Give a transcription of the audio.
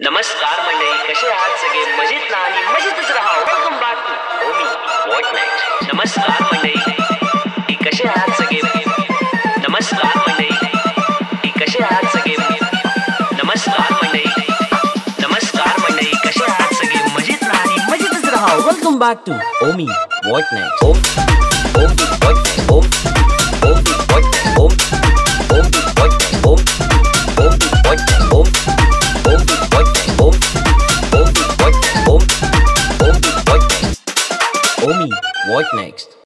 नमस्कार मंडळी, कसे आहात सगळे? मजेत ना? आणि मजेतच राहा. Welcome back to Omi what next नमस्कार मंडळी. कसे आहात सगळे? नमस्कार मंडळी. कसे आहात सगळे? नमस्कार मंडळी. नमस्कार मंडळी, कसे आहात सगळे? मजेत ना? आणि मजेतच राहा. Welcome back to Omi what next Om Om what Omi, what next?